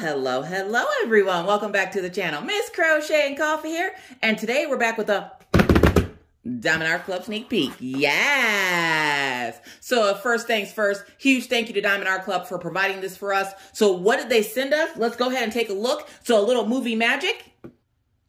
hello, hello everyone. Welcome back to the channel. Miss Crochet and Coffee here. And today we're back with a Diamond Art Club sneak peek. Yes. So uh, first things first, huge thank you to Diamond Art Club for providing this for us. So what did they send us? Let's go ahead and take a look. So a little movie magic.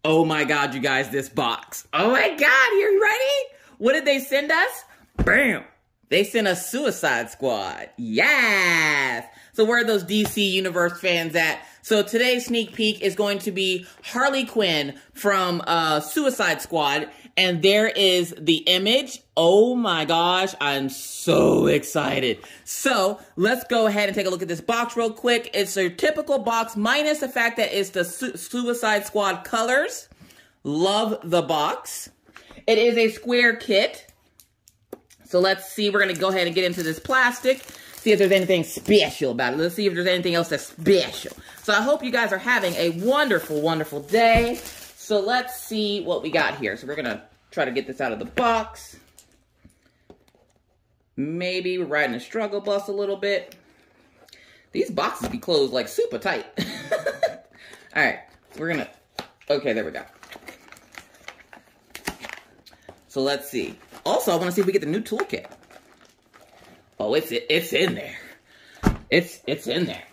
Oh my God, you guys, this box. Oh my God, you ready? What did they send us? Bam. They sent us Suicide Squad. Yes. So where are those DC Universe fans at? So today's sneak peek is going to be Harley Quinn from uh, Suicide Squad. And there is the image. Oh my gosh, I'm so excited. So let's go ahead and take a look at this box real quick. It's a typical box minus the fact that it's the Su Suicide Squad colors. Love the box. It is a square kit. So let's see. We're going to go ahead and get into this plastic see if there's anything special about it. Let's see if there's anything else that's special. So I hope you guys are having a wonderful, wonderful day. So let's see what we got here. So we're going to try to get this out of the box. Maybe we're riding a struggle bus a little bit. These boxes be closed like super tight. All right, we're going to, okay, there we go. So let's see. Also, I want to see if we get the new toolkit. Oh, it's it's in there. It's it's in there.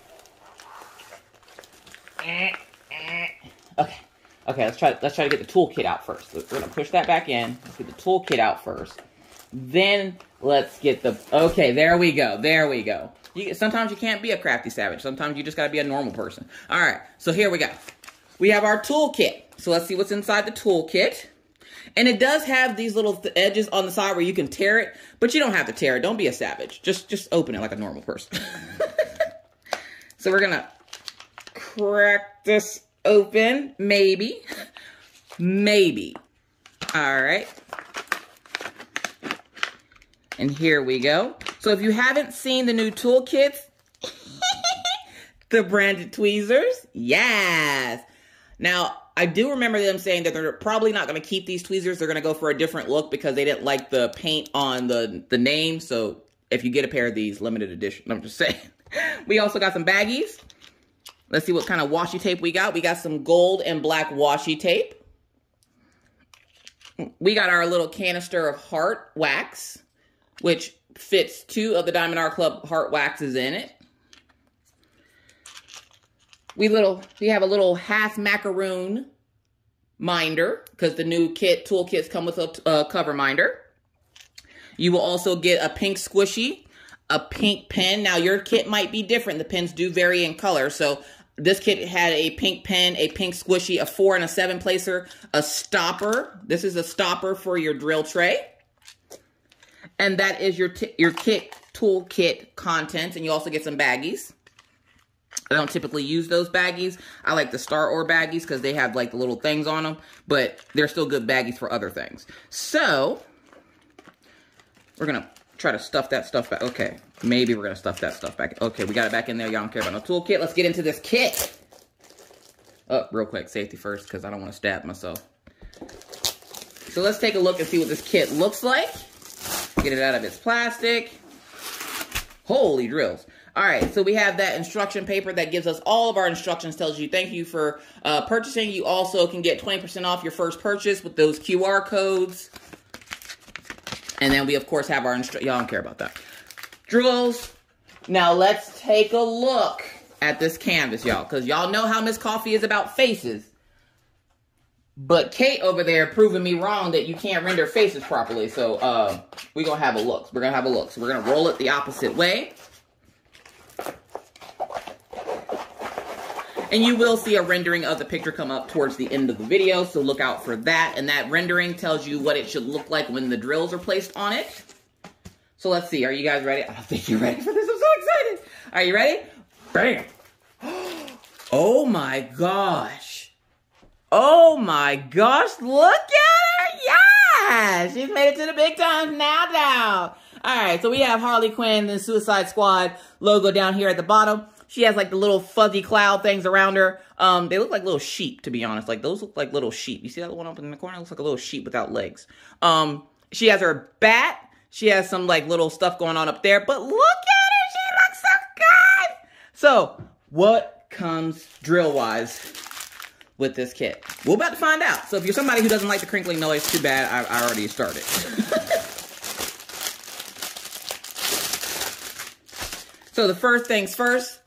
Okay. Okay, let's try let's try to get the toolkit out first. We're gonna push that back in. Let's get the toolkit out first. Then let's get the okay, there we go. There we go. You, sometimes you can't be a crafty savage. Sometimes you just gotta be a normal person. Alright, so here we go. We have our toolkit. So let's see what's inside the toolkit. And it does have these little th edges on the side where you can tear it, but you don't have to tear it. Don't be a savage. Just just open it like a normal person. so we're gonna crack this open, maybe, maybe. All right. And here we go. So if you haven't seen the new toolkits, the branded tweezers, yes. Now, I do remember them saying that they're probably not going to keep these tweezers. They're going to go for a different look because they didn't like the paint on the, the name. So if you get a pair of these, limited edition. I'm just saying. we also got some baggies. Let's see what kind of washi tape we got. We got some gold and black washi tape. We got our little canister of heart wax, which fits two of the Diamond Art Club heart waxes in it. We little we have a little half macaroon minder because the new kit toolkits come with a cover minder. You will also get a pink squishy, a pink pen. Now your kit might be different. The pens do vary in color. So this kit had a pink pen, a pink squishy, a four and a seven placer, a stopper. This is a stopper for your drill tray. And that is your your kit toolkit contents. And you also get some baggies. I don't typically use those baggies. I like the Star Ore baggies because they have like the little things on them, but they're still good baggies for other things. So, we're going to try to stuff that stuff back. Okay, maybe we're going to stuff that stuff back. Okay, we got it back in there. Y'all don't care about no toolkit. Let's get into this kit. Oh, real quick, safety first because I don't want to stab myself. So let's take a look and see what this kit looks like. Get it out of its plastic. Holy drills. All right, so we have that instruction paper that gives us all of our instructions, tells you thank you for uh, purchasing. You also can get 20% off your first purchase with those QR codes. And then we, of course, have our instructions. Y'all don't care about that. Drills. Now, let's take a look at this canvas, y'all, because y'all know how Miss Coffee is about faces. But Kate over there proving me wrong that you can't render faces properly. So uh, we're going to have a look. We're going to have a look. So we're going to roll it the opposite way. And you will see a rendering of the picture come up towards the end of the video, so look out for that. And that rendering tells you what it should look like when the drills are placed on it. So let's see, are you guys ready? I don't think you're ready for this, I'm so excited. Are you ready? Bam! Oh my gosh. Oh my gosh, look at her! Yeah! She's made it to the big time now, now. All right, so we have Harley Quinn and Suicide Squad logo down here at the bottom. She has like the little fuzzy cloud things around her. Um, they look like little sheep, to be honest. Like those look like little sheep. You see that one up in the corner? It looks like a little sheep without legs. Um, she has her bat. She has some like little stuff going on up there. But look at her. She looks so good. So what comes drill-wise with this kit? We're about to find out. So if you're somebody who doesn't like the crinkling noise, too bad. I, I already started. so the first things first,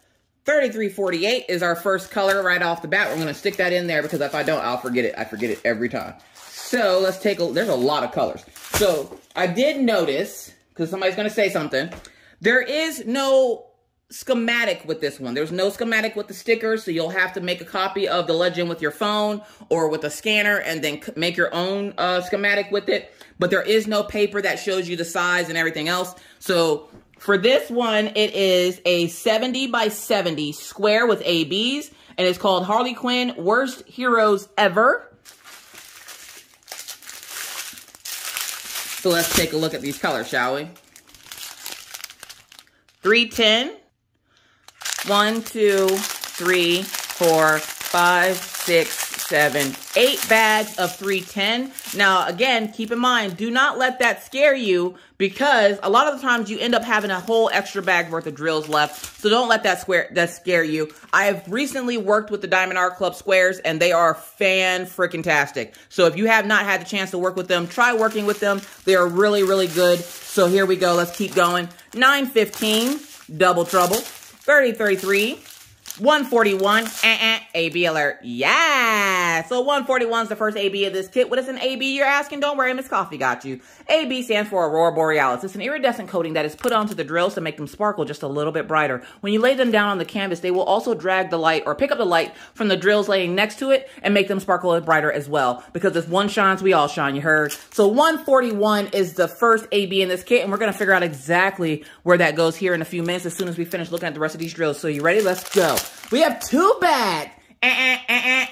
3348 is our first color right off the bat. We're going to stick that in there because if I don't, I'll forget it. I forget it every time. So let's take a, there's a lot of colors. So I did notice, because somebody's going to say something, there is no schematic with this one. There's no schematic with the stickers, so you'll have to make a copy of the legend with your phone or with a scanner and then make your own uh, schematic with it. But there is no paper that shows you the size and everything else. So for this one, it is a 70 by 70 square with ABs, and it's called Harley Quinn Worst Heroes Ever. So let's take a look at these colors, shall we? 310, 1, 2, 3, 4, 5, 6, seven, eight bags of 310. Now, again, keep in mind, do not let that scare you because a lot of the times you end up having a whole extra bag worth of drills left. So don't let that square that scare you. I have recently worked with the Diamond Art Club squares and they are fan freaking tastic. So if you have not had the chance to work with them, try working with them. They are really, really good. So here we go. Let's keep going. 915, double trouble. 3033, 141, uh-uh, AB alert. Yeah. So 141 is the first AB of this kit. What is an AB you're asking? Don't worry, Miss Coffee got you. AB stands for Aurora Borealis. It's an iridescent coating that is put onto the drills to make them sparkle just a little bit brighter. When you lay them down on the canvas, they will also drag the light or pick up the light from the drills laying next to it and make them sparkle brighter as well. Because if one shines, we all shine, you heard. So 141 is the first AB in this kit, and we're going to figure out exactly where that goes here in a few minutes as soon as we finish looking at the rest of these drills. So you ready? Let's go. We have two bags. Uh, uh, uh,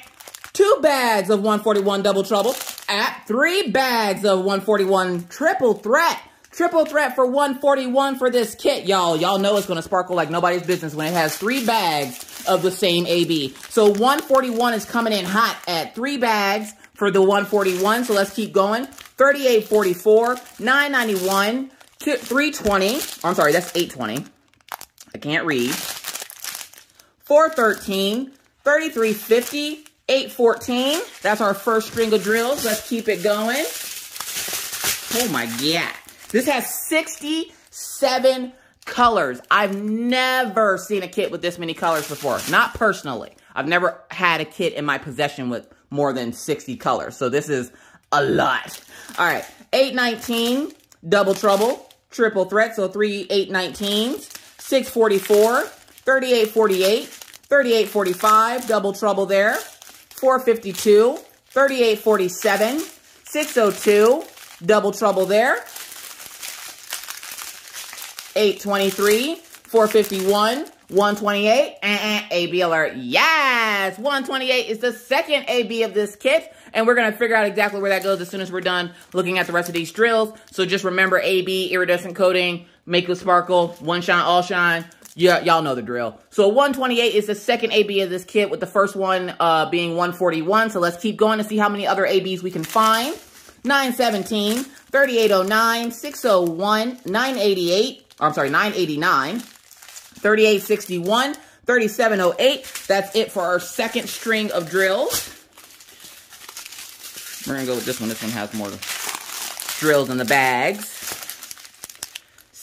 two bags of 141 Double Trouble. At three bags of 141 Triple Threat. Triple threat for 141 for this kit, y'all. Y'all know it's going to sparkle like nobody's business when it has three bags of the same AB. So 141 is coming in hot at three bags for the 141. So let's keep going. 3844, 991, 320. I'm sorry, that's 820. I can't read. 413, 3350, 814. That's our first string of drills. Let's keep it going. Oh my God. This has 67 colors. I've never seen a kit with this many colors before. Not personally. I've never had a kit in my possession with more than 60 colors. So this is a lot. All right. 819, double trouble, triple threat. So three 819s. 644, 3848, 3845, double trouble there. 452, 3847, 602, double trouble there. 823, 451, 128, uh-uh, AB alert. Yes! 128 is the second AB of this kit. And we're going to figure out exactly where that goes as soon as we're done looking at the rest of these drills. So just remember AB, iridescent coating, make it sparkle, one shine, all shine. Yeah, y'all know the drill. So 128 is the second AB of this kit with the first one uh, being 141. So let's keep going to see how many other ABs we can find. 917, 3809, 601, 988, I'm sorry, 989, 3861, 3708. That's it for our second string of drills. We're going to go with this one. This one has more drills in the bags.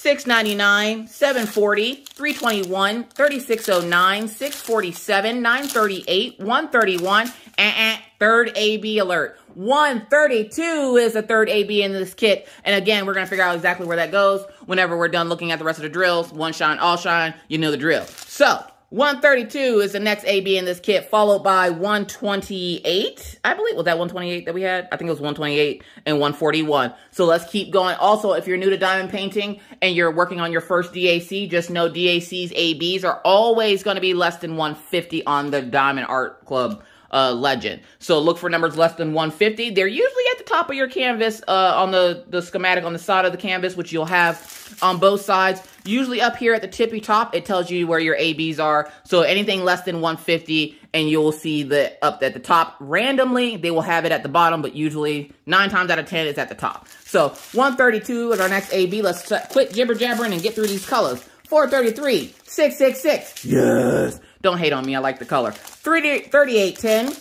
699 740 321 3609 647 938 131 uh-uh, third AB alert. 132 is the third AB in this kit. And again, we're going to figure out exactly where that goes whenever we're done looking at the rest of the drills. One shine, all shine. You know the drill. So, 132 is the next AB in this kit, followed by 128. I believe, was that 128 that we had? I think it was 128 and 141. So let's keep going. Also, if you're new to diamond painting and you're working on your first DAC, just know DAC's ABs are always going to be less than 150 on the Diamond Art Club uh, legend. So look for numbers less than 150. They're usually at the top of your canvas uh, on the, the schematic on the side of the canvas, which you'll have on both sides. Usually up here at the tippy top, it tells you where your ABs are. So anything less than 150, and you'll see the up at the top. Randomly, they will have it at the bottom, but usually 9 times out of 10, it's at the top. So 132 is our next AB. Let's quit jibber jabbering and get through these colors. 433, 666. Yes. Don't hate on me. I like the color. 3810,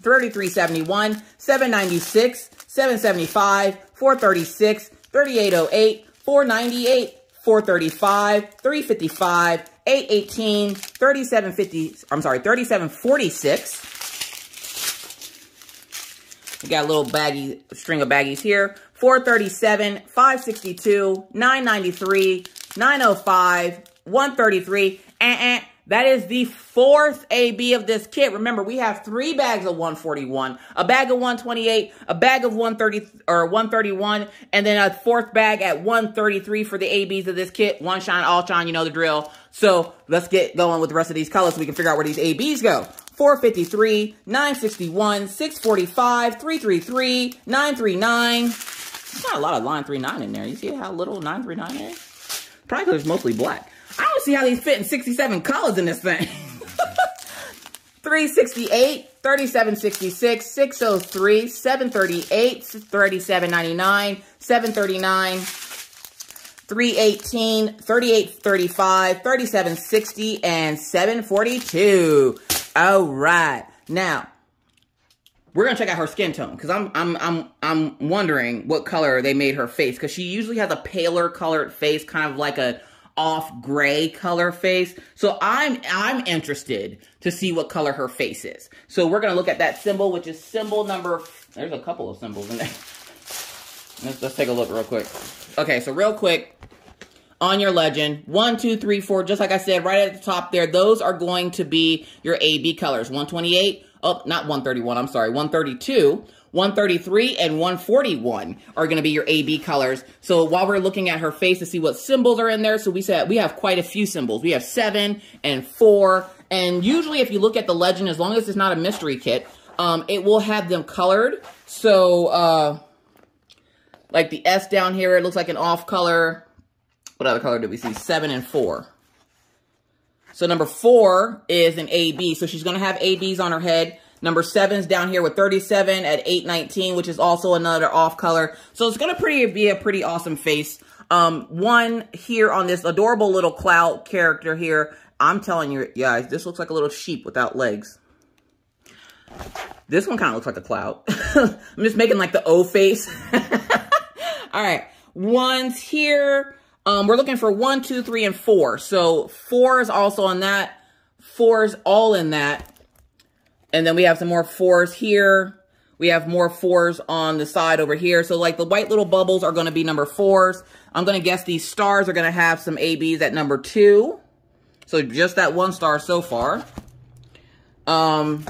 3371, 796, 775, 436, 3808, 498, 435, 355, 818, 3750, I'm sorry, 3746. We got a little baggy string of baggies here. 437, 562, 993, 905, 133, and eh, eh. That is the fourth AB of this kit. Remember, we have three bags of 141, a bag of 128, a bag of 130 or 131, and then a fourth bag at 133 for the ABs of this kit. One shine, all shine, you know the drill. So let's get going with the rest of these colors so we can figure out where these ABs go. 453, 961, 645, 333, 939. There's not a lot of line 39 in there. You see how little 939 is? Probably because it's mostly black. I don't see how these fit in 67 colors in this thing. 368, 3766, 603, 738, 3799, 739, 318, 3835, 3760, and 742. All right. Now, we're gonna check out her skin tone because I'm I'm I'm I'm wondering what color they made her face because she usually has a paler colored face, kind of like a off gray color face. So I'm I'm interested to see what color her face is. So we're gonna look at that symbol, which is symbol number. There's a couple of symbols in there. Let's, let's take a look real quick. Okay, so real quick, on your legend. One, two, three, four, just like I said, right at the top there, those are going to be your AB colors. 128, oh, not 131, I'm sorry, 132, 133 and 141 are going to be your AB colors. So while we're looking at her face to see what symbols are in there, so we said we have quite a few symbols. We have seven and four. And usually if you look at the legend, as long as it's not a mystery kit, um, it will have them colored. So, uh, like the S down here, it looks like an off color. What other color did we see? Seven and four. So number four is an AB. So she's going to have ABs on her head. Number seven's down here with 37 at 819, which is also another off color. So it's going to pretty be a pretty awesome face. Um, one here on this adorable little cloud character here. I'm telling you guys, this looks like a little sheep without legs. This one kind of looks like a cloud. I'm just making like the O face. All right. One's here. Um, we're looking for one, two, three, and four. So four is also on that. Four is all in that. And then we have some more fours here. We have more fours on the side over here. So like the white little bubbles are going to be number fours. I'm going to guess these stars are going to have some ABs at number two. So just that one star so far. Um,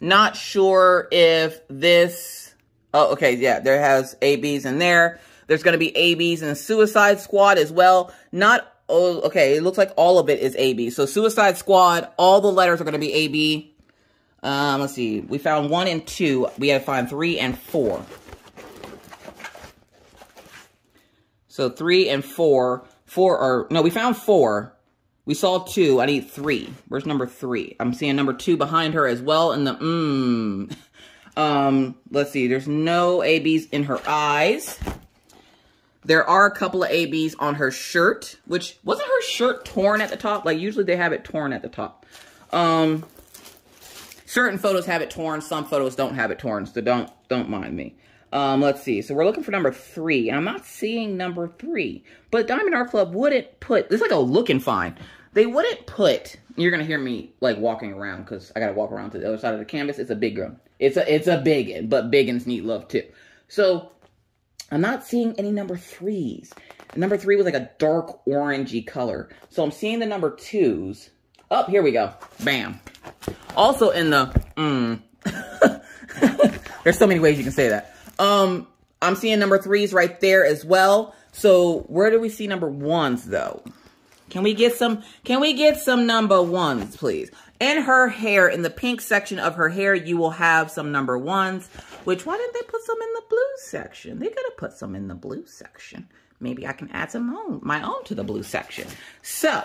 not sure if this, oh, okay, yeah, there has ABs in there. There's going to be ABs the Suicide Squad as well. Not oh, okay, it looks like all of it is AB. So Suicide Squad, all the letters are going to be AB. Um, let's see. We found one and two. We had to find three and four. So three and four. Four or, no, we found four. We saw two. I need three. Where's number three? I'm seeing number two behind her as well. in the, mmm. Um, let's see. There's no ABs in her eyes. There are a couple of ABs on her shirt, which wasn't her shirt torn at the top? Like usually they have it torn at the top. Um, certain photos have it torn. Some photos don't have it torn. So don't, don't mind me. Um, let's see. So we're looking for number three. I'm not seeing number three. But Diamond Art Club wouldn't put, it's like a looking fine. They wouldn't put, you're going to hear me like walking around because I got to walk around to the other side of the canvas. It's a big room. It's a, it's a big but big ones need love too. So I'm not seeing any number threes. Number three was like a dark orangey color. So I'm seeing the number twos. Oh, here we go. Bam. Also in the, mm. There's so many ways you can say that. Um, I'm seeing number threes right there as well. So where do we see number ones though? Can we get some, can we get some number ones, please? In her hair, in the pink section of her hair, you will have some number ones. Which, why didn't they put some in the blue section? They could have put some in the blue section. Maybe I can add some own, my own to the blue section. So,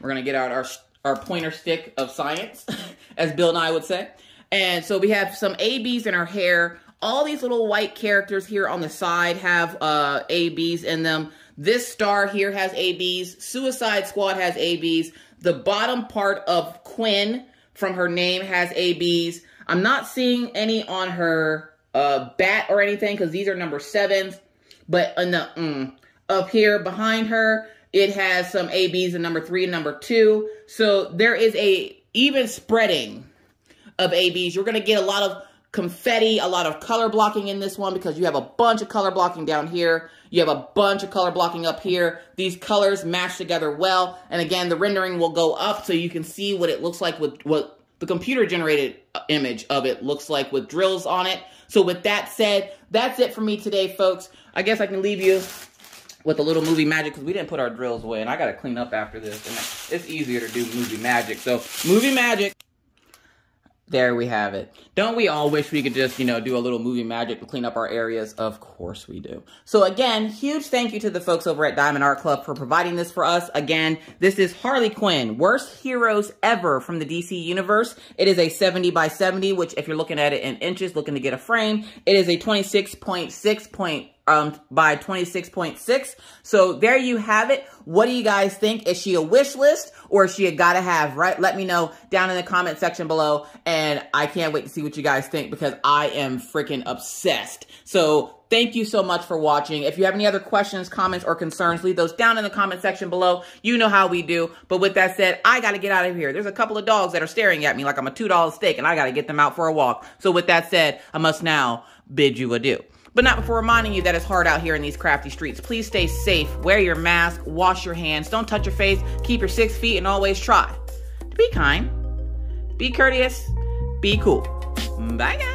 we're going to get out our, our pointer stick of science, as Bill and I would say. And so we have some ABs in our hair all these little white characters here on the side have uh, ABs in them. This star here has ABs. Suicide Squad has ABs. The bottom part of Quinn from her name has ABs. I'm not seeing any on her uh, bat or anything because these are number sevens. But in the mm, up here behind her, it has some ABs in number three and number two. So there is a even spreading of ABs. You're going to get a lot of confetti, a lot of color blocking in this one because you have a bunch of color blocking down here. You have a bunch of color blocking up here. These colors match together well. And again, the rendering will go up so you can see what it looks like with what the computer generated image of it looks like with drills on it. So with that said, that's it for me today, folks. I guess I can leave you with a little movie magic because we didn't put our drills away and I got to clean up after this. And it's easier to do movie magic. So movie magic. There we have it. Don't we all wish we could just, you know, do a little movie magic to clean up our areas? Of course we do. So again, huge thank you to the folks over at Diamond Art Club for providing this for us. Again, this is Harley Quinn, Worst Heroes Ever from the DC Universe. It is a 70 by 70, which if you're looking at it in inches, looking to get a frame, it is a 26.6 point um, by 26.6. So there you have it. What do you guys think? Is she a wish list or is she a gotta have, right? Let me know down in the comment section below. And I can't wait to see what you guys think because I am freaking obsessed. So thank you so much for watching. If you have any other questions, comments, or concerns, leave those down in the comment section below. You know how we do. But with that said, I gotta get out of here. There's a couple of dogs that are staring at me like I'm a $2 steak and I gotta get them out for a walk. So with that said, I must now bid you adieu but not before reminding you that it's hard out here in these crafty streets. Please stay safe, wear your mask, wash your hands, don't touch your face, keep your six feet, and always try. To be kind, be courteous, be cool. Bye, guys.